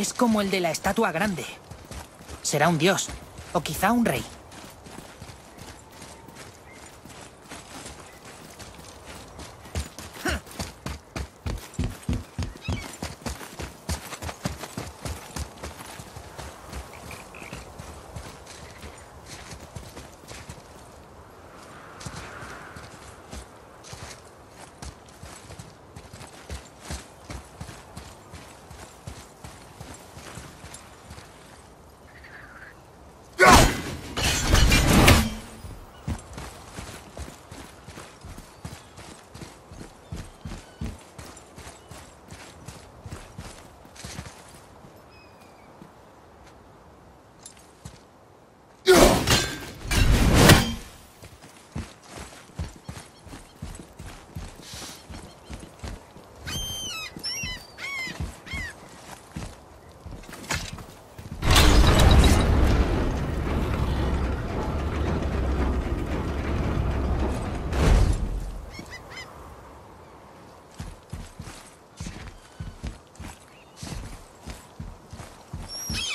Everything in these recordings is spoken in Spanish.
Es como el de la estatua grande. Será un dios, o quizá un rey.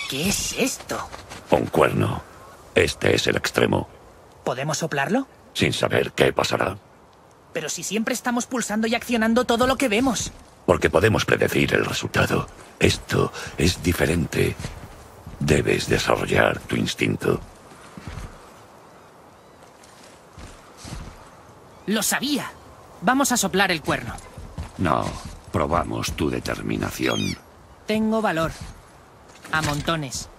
¿Qué es esto? Un cuerno. Este es el extremo. ¿Podemos soplarlo? Sin saber qué pasará. Pero si siempre estamos pulsando y accionando todo lo que vemos. Porque podemos predecir el resultado. Esto es diferente. Debes desarrollar tu instinto. Lo sabía. Vamos a soplar el cuerno. No, probamos tu determinación. Tengo valor. A montones.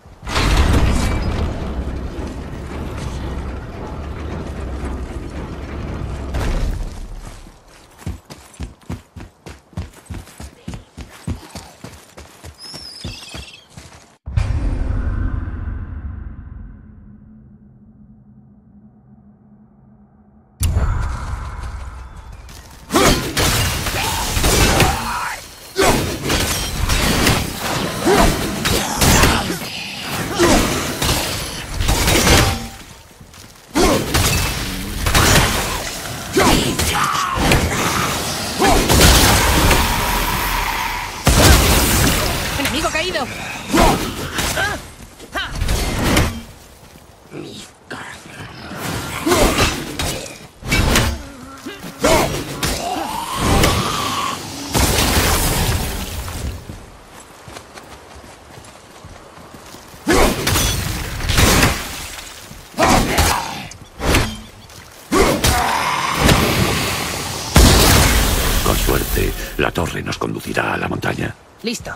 La torre nos conducirá a la montaña. Listo.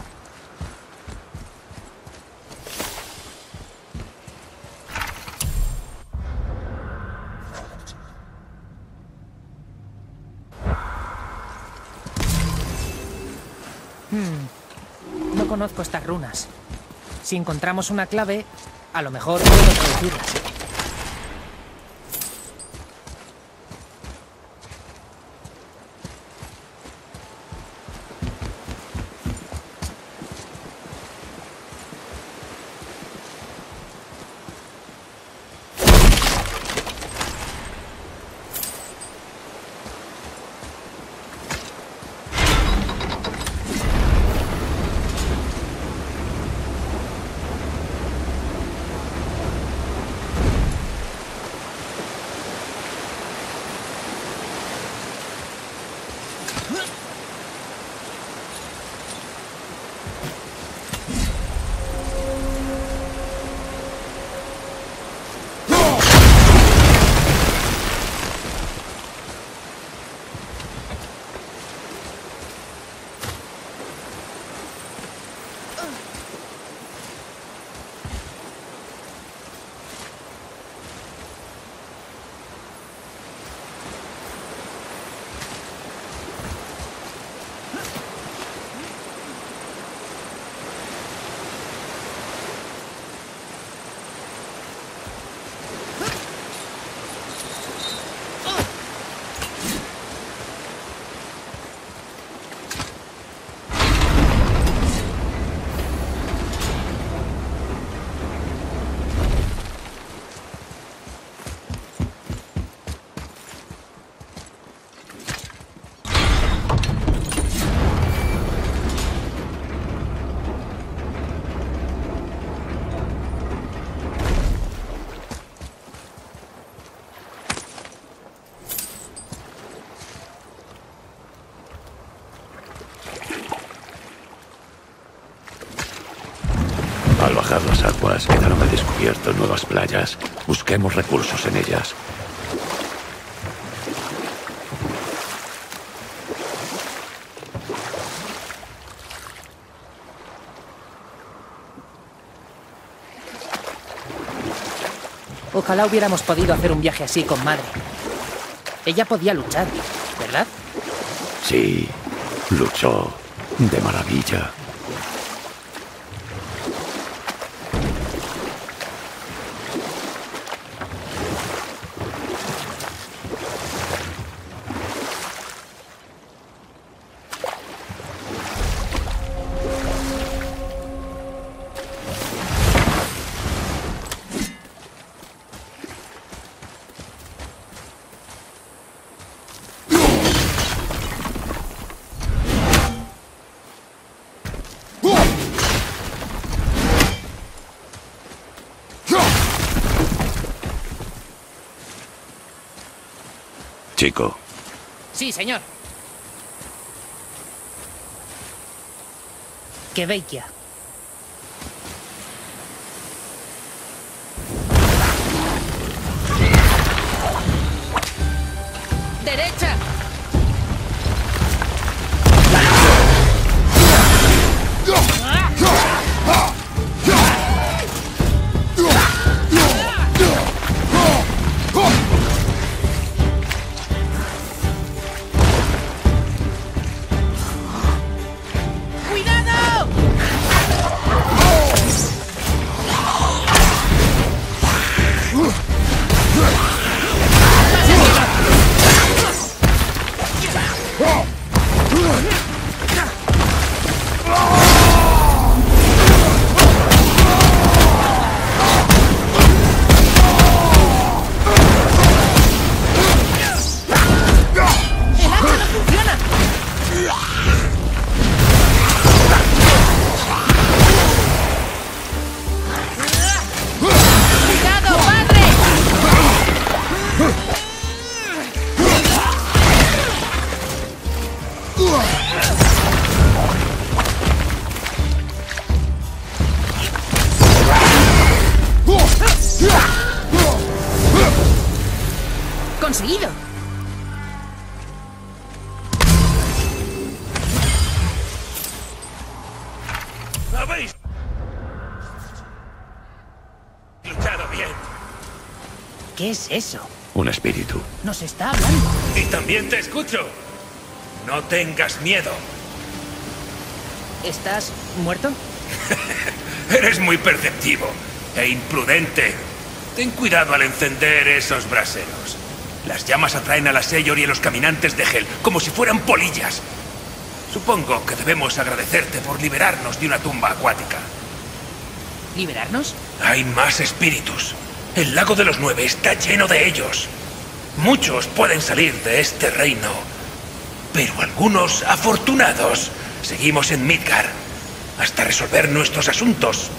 Hmm, No conozco estas runas. Si encontramos una clave, a lo mejor puedo traducirlas. Quedaron al descubierto nuevas playas. Busquemos recursos en ellas. Ojalá hubiéramos podido hacer un viaje así con madre. Ella podía luchar, ¿verdad? Sí, luchó de maravilla. Chico, Sí, señor. Que es eso? un espíritu. Nos está hablando. Y también te escucho. No tengas miedo. ¿Estás muerto? Eres muy perceptivo e imprudente. Ten cuidado al encender esos braseros. Las llamas atraen a la Seyor y a los caminantes de Hel como si fueran polillas. Supongo que debemos agradecerte por liberarnos de una tumba acuática. ¿Liberarnos? Hay más espíritus. El lago de los nueve está lleno de ellos. Muchos pueden salir de este reino, pero algunos afortunados seguimos en Midgar hasta resolver nuestros asuntos.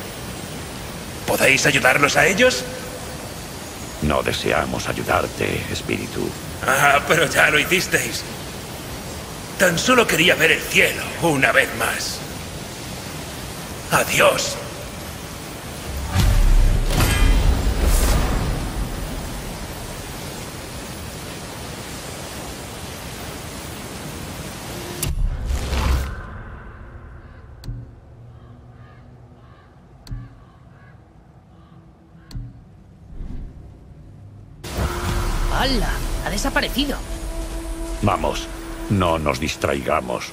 ¿Podéis ayudarlos a ellos? No deseamos ayudarte, espíritu. Ah, pero ya lo hicisteis. Tan solo quería ver el cielo una vez más. Adiós. Vamos, no nos distraigamos.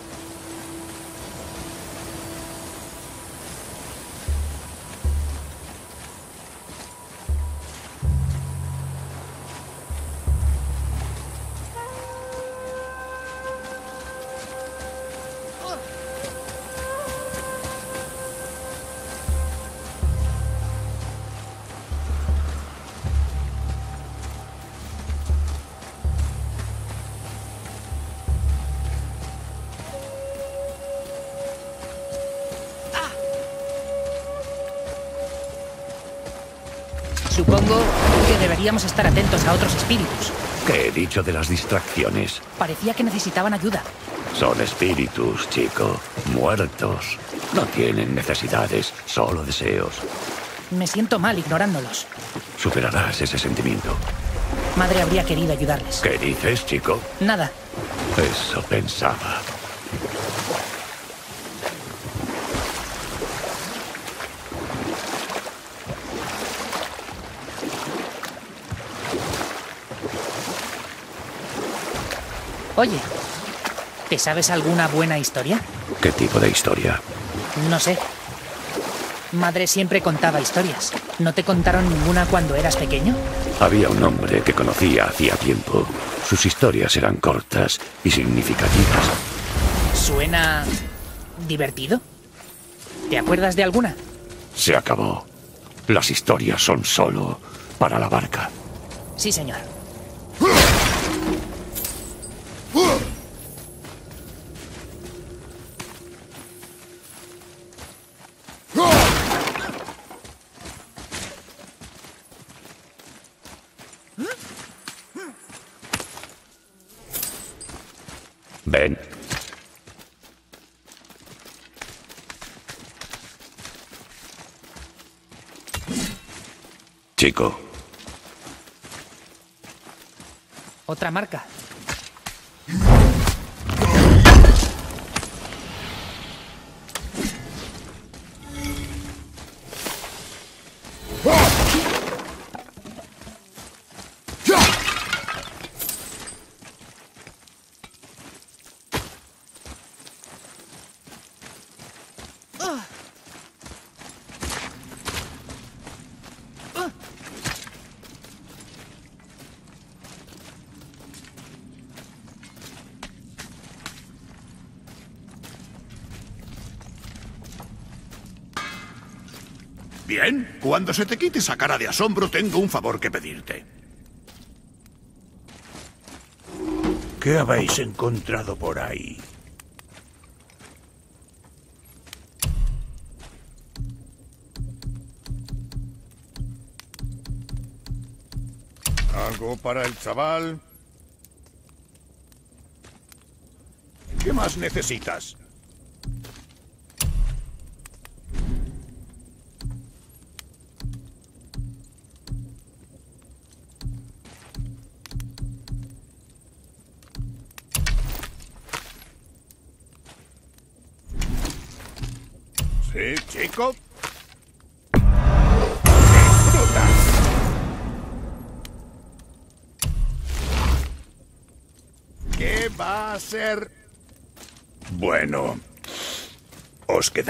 Dicho de las distracciones? Parecía que necesitaban ayuda. Son espíritus, chico, muertos. No tienen necesidades, solo deseos. Me siento mal ignorándolos. Superarás ese sentimiento. Madre habría querido ayudarles. ¿Qué dices, chico? Nada. Eso pensaba. Oye, ¿te sabes alguna buena historia? ¿Qué tipo de historia? No sé. Madre siempre contaba historias. ¿No te contaron ninguna cuando eras pequeño? Había un hombre que conocía hacía tiempo. Sus historias eran cortas y significativas. ¿Suena divertido? ¿Te acuerdas de alguna? Se acabó. Las historias son solo para la barca. Sí, señor. Ven. Otra marca. Bien, cuando se te quite esa cara de asombro, tengo un favor que pedirte. ¿Qué habéis encontrado por ahí? ¿Algo para el chaval? ¿Qué más necesitas?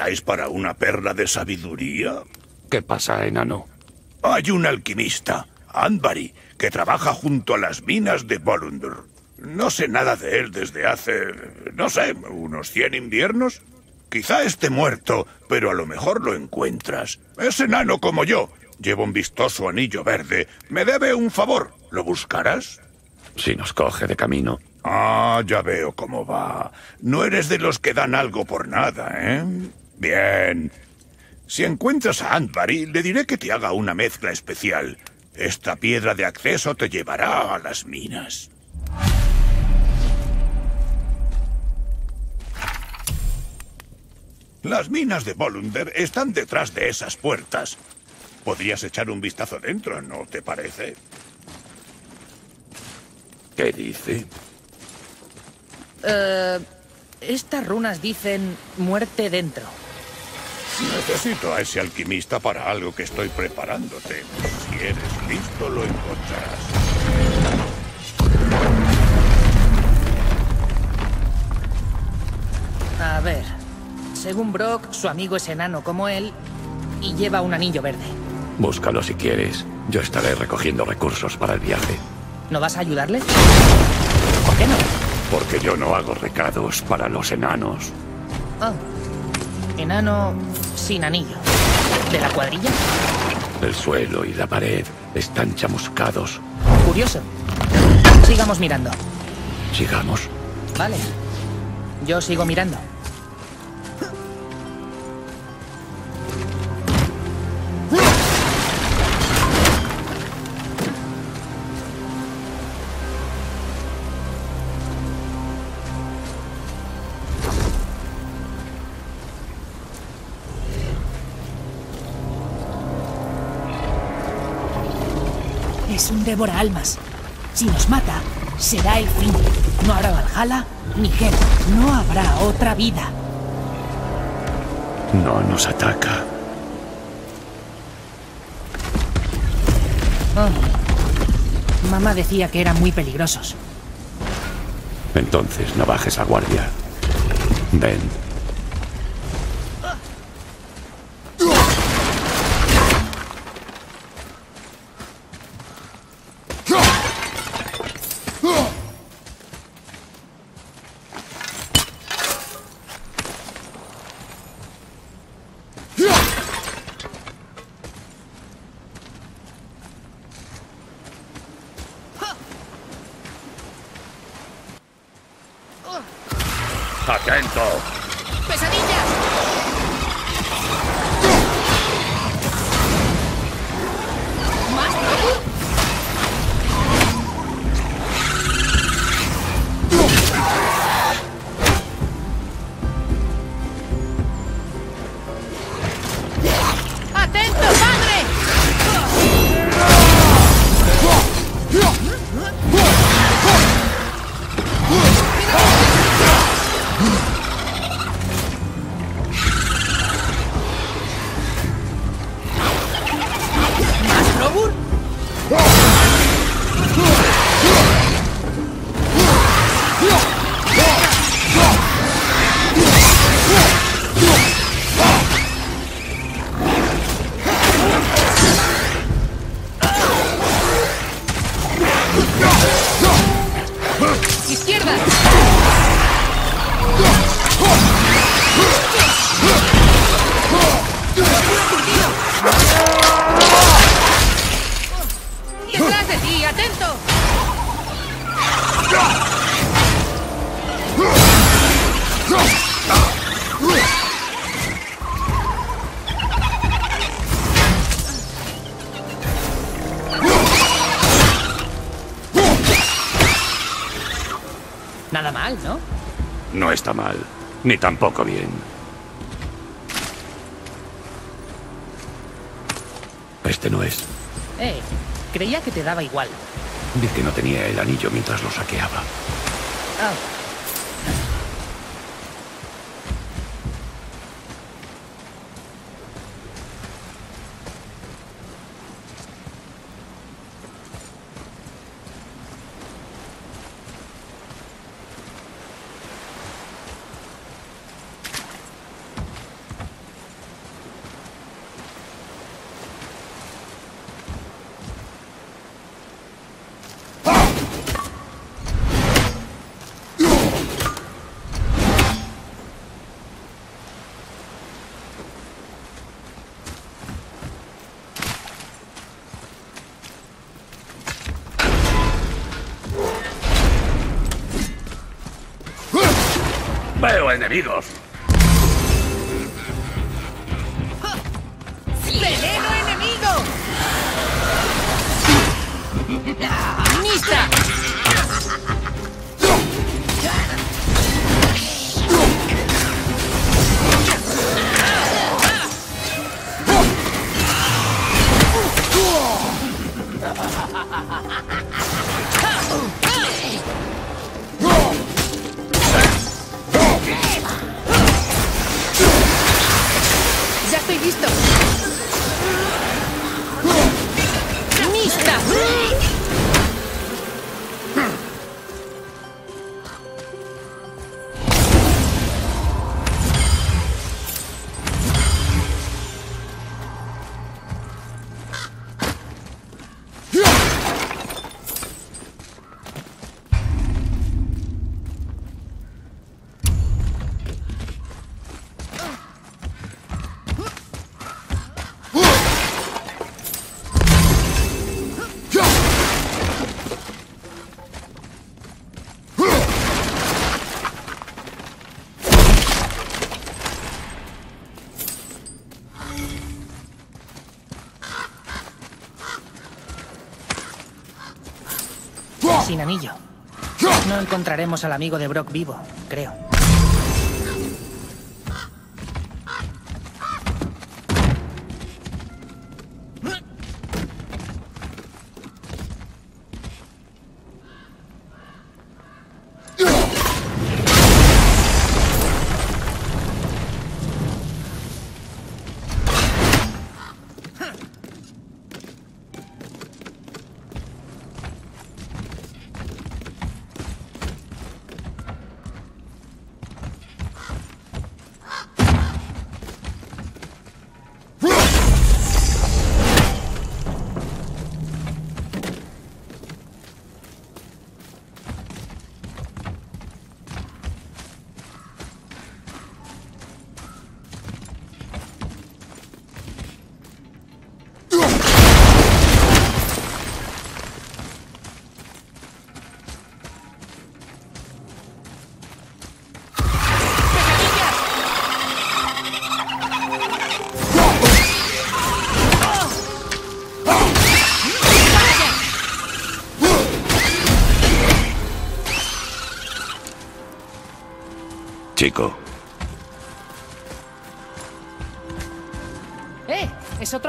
¿Os quedáis para una perla de sabiduría? ¿qué pasa, enano? Hay un alquimista, Andvari, que trabaja junto a las minas de Bolundur. No sé nada de él desde hace, no sé, unos 100 inviernos. Quizá esté muerto, pero a lo mejor lo encuentras. Es enano como yo. Lleva un vistoso anillo verde. Me debe un favor. ¿Lo buscarás? Si nos coge de camino. Ah, ya veo cómo va. No eres de los que dan algo por nada, ¿eh? Bien. Si encuentras a Andvari, le diré que te haga una mezcla especial. Esta piedra de acceso te llevará a las minas. Las minas de Volunder están detrás de esas puertas. Podrías echar un vistazo dentro, ¿no te parece? ¿Qué dice? Eh, estas runas dicen muerte dentro. Necesito a ese alquimista para algo que estoy preparándote. Si eres listo, lo encontrarás. A ver. Según Brock, su amigo es enano como él y lleva un anillo verde. Búscalo si quieres. Yo estaré recogiendo recursos para el viaje. ¿No vas a ayudarle? ¿Por qué no? Porque yo no hago recados para los enanos. Oh. Enano sin anillo. ¿De la cuadrilla? El suelo y la pared están chamuscados. Curioso. Sigamos mirando. Sigamos. Vale. Yo sigo mirando. Devora almas. Si nos mata, será el fin. No habrá Valhalla ni Hel. No habrá otra vida. No nos ataca. Oh. Mamá decía que eran muy peligrosos. Entonces no bajes la guardia. Ven. Mal, ni tampoco bien. Este no es. Eh, creía que te daba igual. Vi que no tenía el anillo mientras lo saqueaba. Ah, ¡Veo enemigos! Sin anillo. No encontraremos al amigo de Brock vivo, creo.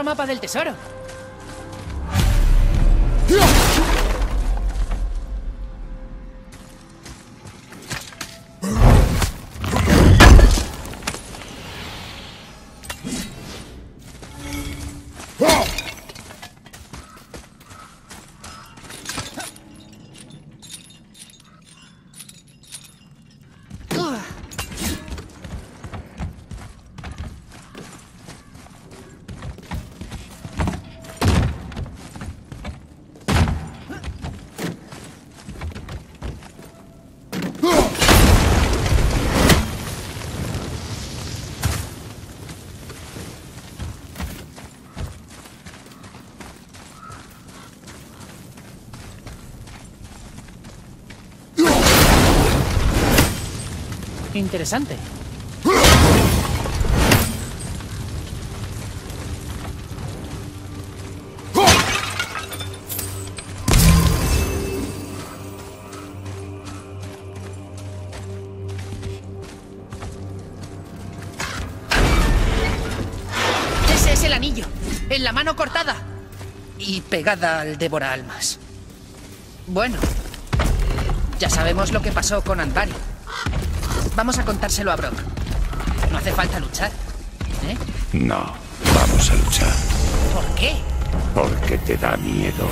Mapa del tesoro. Interesante. Ese es el anillo. En la mano cortada. Y pegada al devora almas. Bueno. Ya sabemos lo que pasó con Antari. Vamos a contárselo a Brock. No hace falta luchar. ¿Eh? no. Vamos a luchar. ¿Por qué? Porque te da miedo.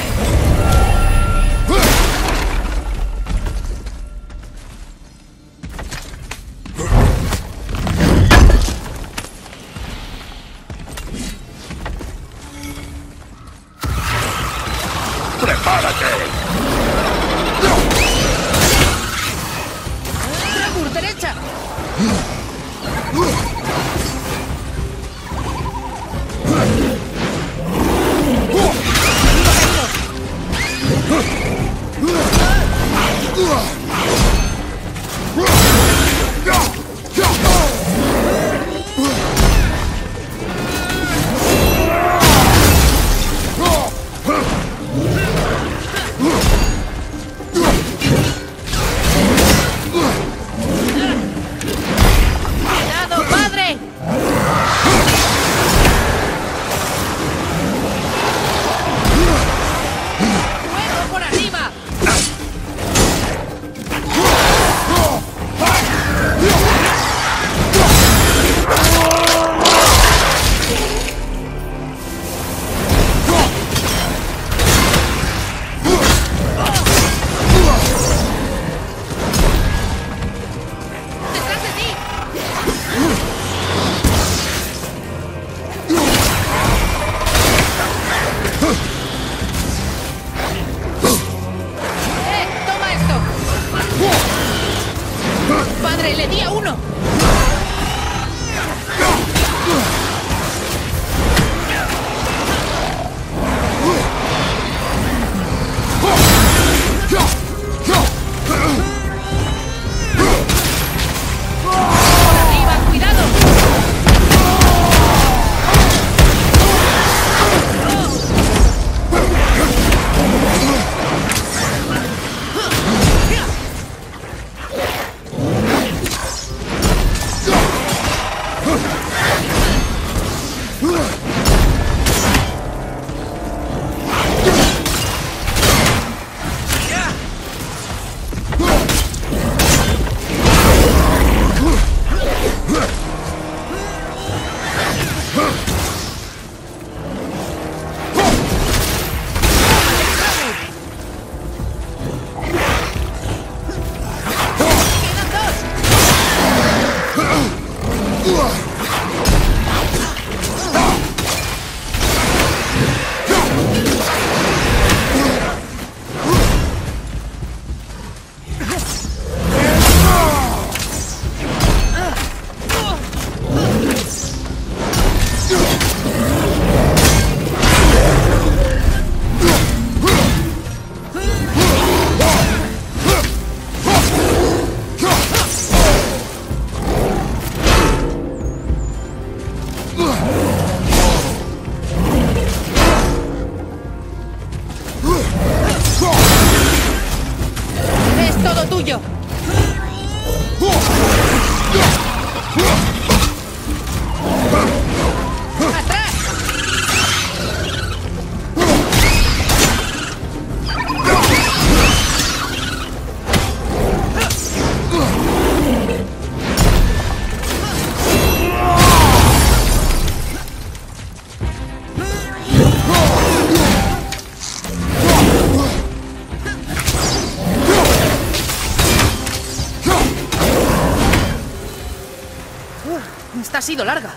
Sido larga.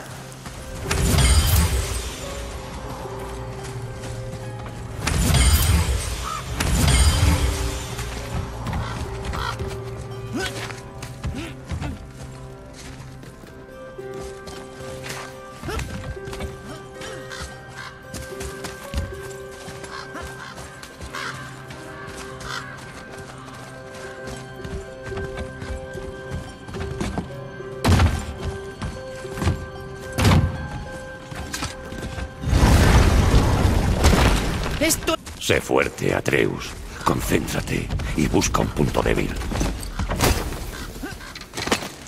Sé fuerte, Atreus. Concéntrate y busca un punto débil.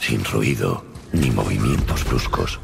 Sin ruido ni movimientos bruscos.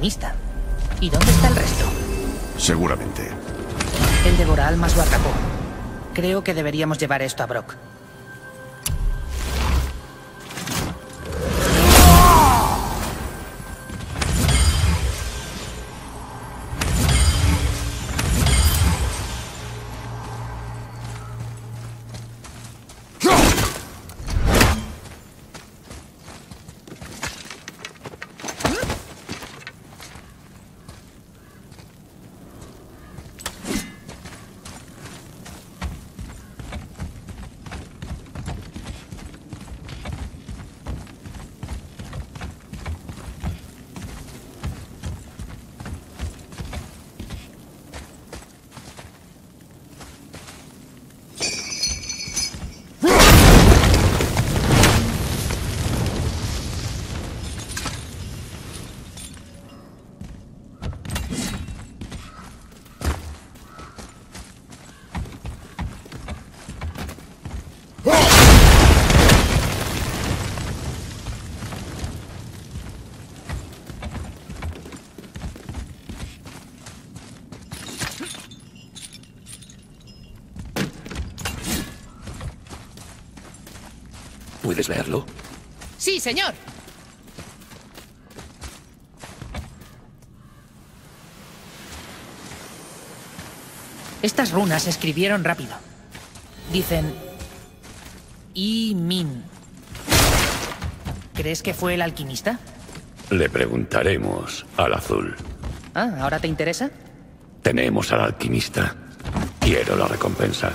Alquimista. ¿Y dónde está el resto? Seguramente. El devora almas lo atrapó. Creo que deberíamos llevar esto a Brock. ¿Puedes leerlo? Sí, señor. Estas runas se escribieron rápido. Dicen... Y Min. ¿Crees que fue el alquimista? Le preguntaremos al azul. Ah, ¿ahora te interesa? Tenemos al alquimista. Quiero la recompensa.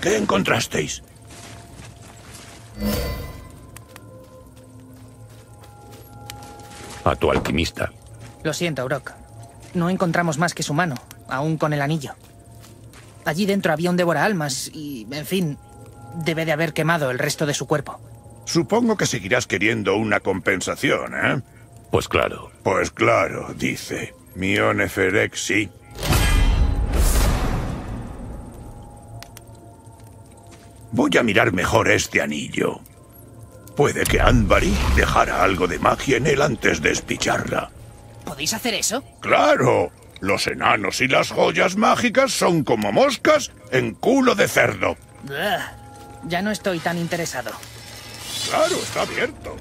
¿Qué encontrasteis? A tu alquimista. Lo siento, Brock. No encontramos más que su mano, aún con el anillo. Allí dentro había un devoraalmas y, en fin, debe de haber quemado el resto de su cuerpo. Supongo que seguirás queriendo una compensación, ¿eh? Pues claro. Pues claro, dice. Mione Ferexi. Voy a mirar mejor este anillo. Puede que Anbari dejara algo de magia en él antes de espicharla. ¿Podéis hacer eso? ¡Claro! Los enanos y las joyas mágicas son como moscas en culo de cerdo. Ugh. Ya no estoy tan interesado. Claro, está abierto.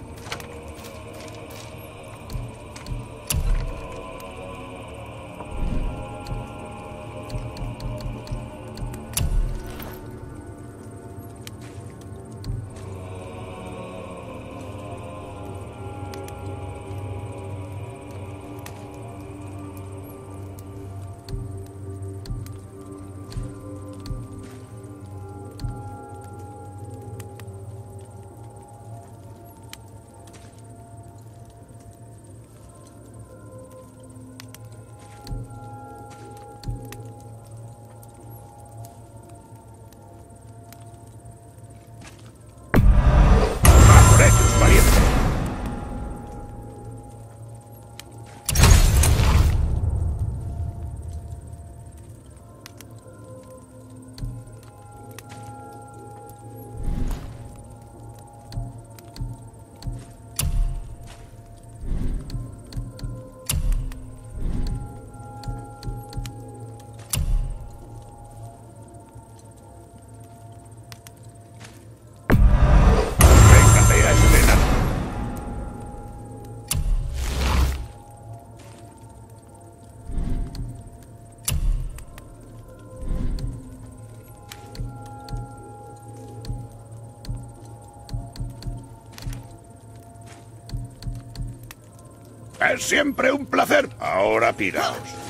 Siempre un placer. Ahora piraos.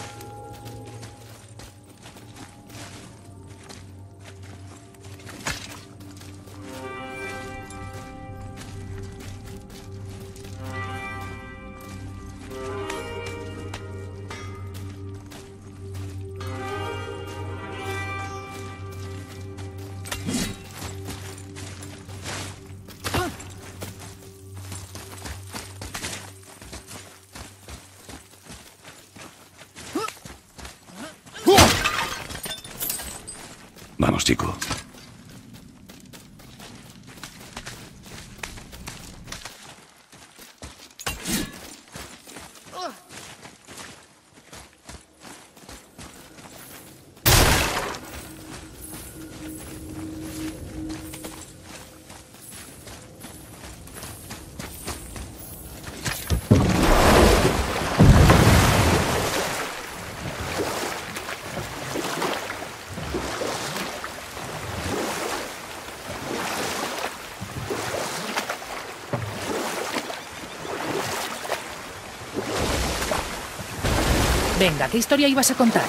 Venga, ¿qué historia ibas a contar?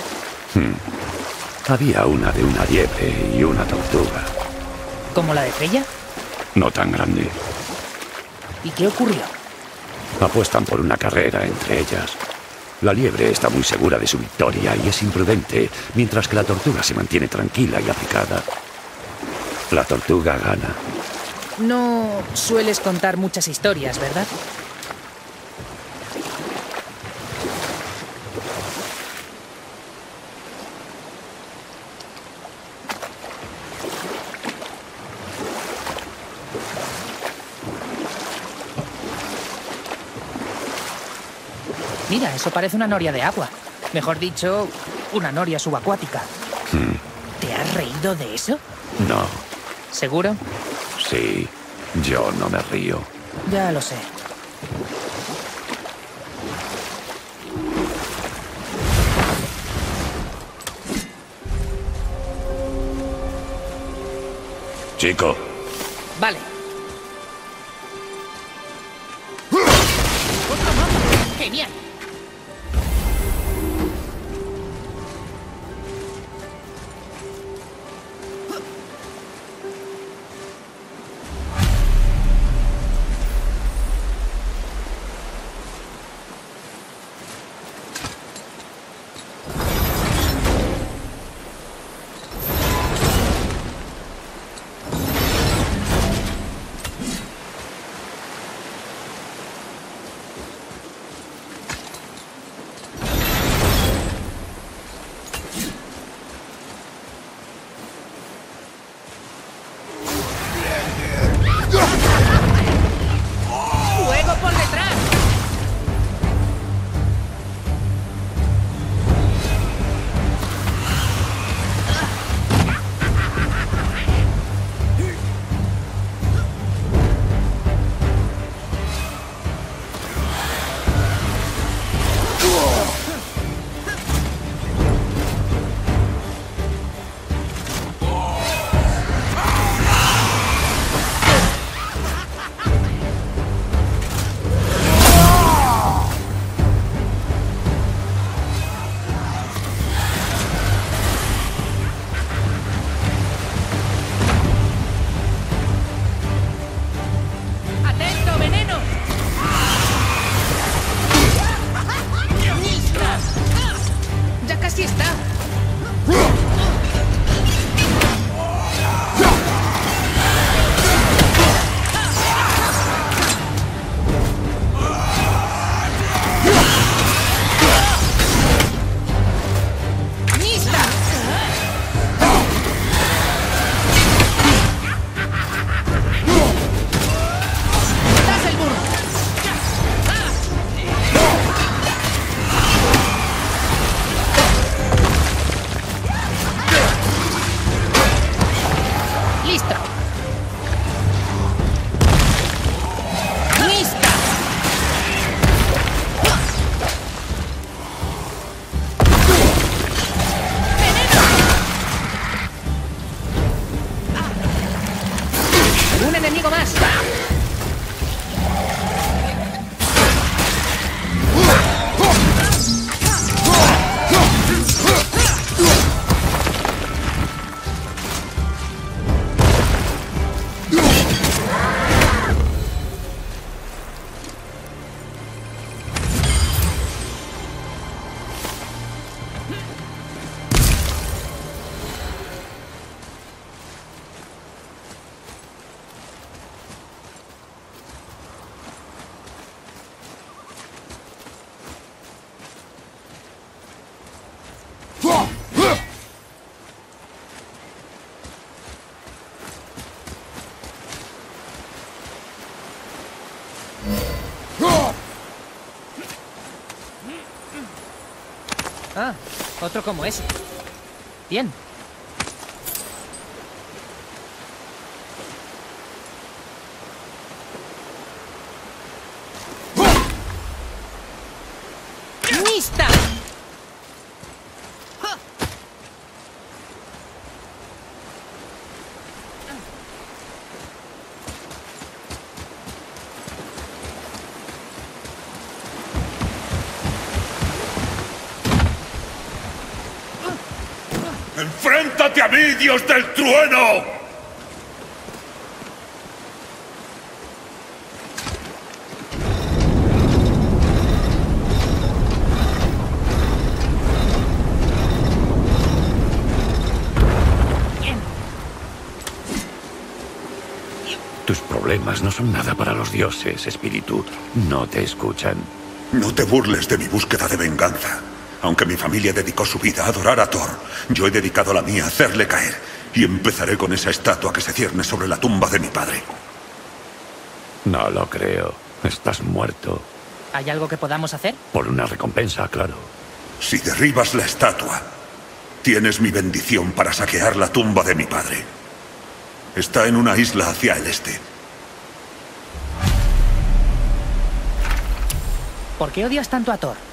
Había una de una liebre y una tortuga. ¿Como la de Freya? No tan grande. ¿Y qué ocurrió? Apuestan por una carrera entre ellas. La liebre está muy segura de su victoria y es imprudente, mientras que la tortuga se mantiene tranquila y aplicada. La tortuga gana. No sueles contar muchas historias, ¿verdad? Eso parece una noria de agua. Mejor dicho, una noria subacuática. ¿Te has reído de eso? No, ¿Seguro? sí, yo no me río. Ya lo sé. Chico, Vale. ¡Otro mapa! ¡Genial! Ah, otro como ese. Bien. ¡Enfréntate a mí, dios del trueno! Tus problemas no son nada para los dioses, espíritu. No te escuchan. No te burles de mi búsqueda de venganza. Aunque mi familia dedicó su vida a adorar a Thor, yo he dedicado la mía a hacerle caer. Y empezaré con esa estatua que se cierne sobre la tumba de mi padre. No lo creo. Estás muerto. ¿Hay algo que podamos hacer? Por una recompensa, claro. Si derribas la estatua, tienes mi bendición para saquear la tumba de mi padre. Está en una isla hacia el este. ¿Por qué odias tanto a Thor?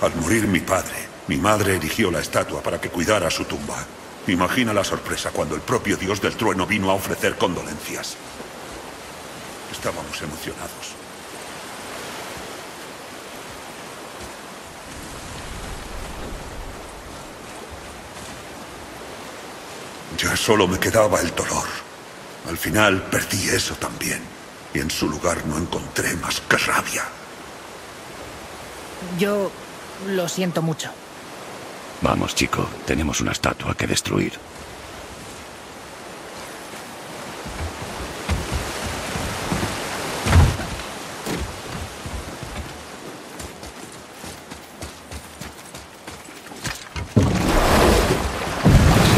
Al morir mi padre, mi madre erigió la estatua para que cuidara su tumba. Imagina la sorpresa cuando el propio dios del trueno vino a ofrecer condolencias. Estábamos emocionados. Ya solo me quedaba el dolor. Al final perdí eso también. Y en su lugar no encontré más que rabia. Yo lo siento mucho. Vamos, chico. Tenemos una estatua que destruir.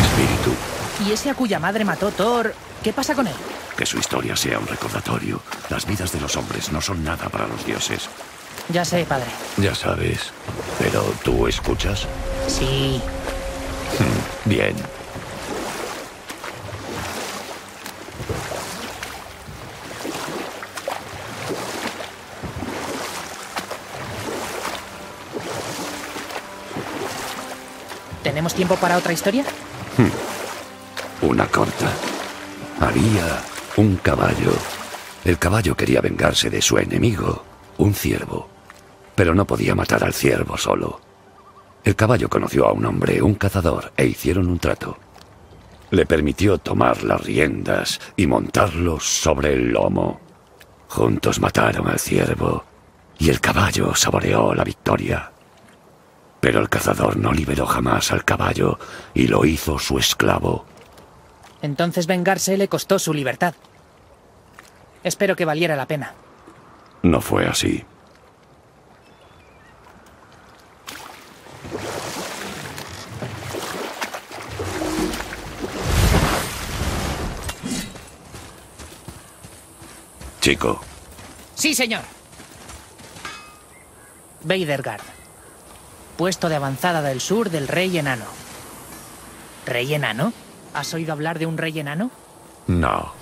Espíritu, ¿Y ese a cuya madre mató Thor? ¿Qué pasa con él? que su historia sea un recordatorio. Las vidas de los hombres no son nada para los dioses. Ya sé, padre. Ya sabes. Pero tú escuchas. Sí. Bien. ¿Tenemos tiempo para otra historia? Una corta. Había un caballo. El caballo quería vengarse de su enemigo, un ciervo. Pero no podía matar al ciervo solo. El caballo conoció a un hombre, un cazador, e hicieron un trato. Le permitió tomar las riendas y montarlo sobre el lomo. Juntos mataron al ciervo y el caballo saboreó la victoria. Pero el cazador no liberó jamás al caballo y lo hizo su esclavo. Entonces vengarse le costó su libertad. Espero que valiera la pena. No fue así. Chico, Sí, señor. Veidergard. Puesto de avanzada del sur del rey enano. ¿Rey enano? ¿Has oído hablar de un rey enano? No.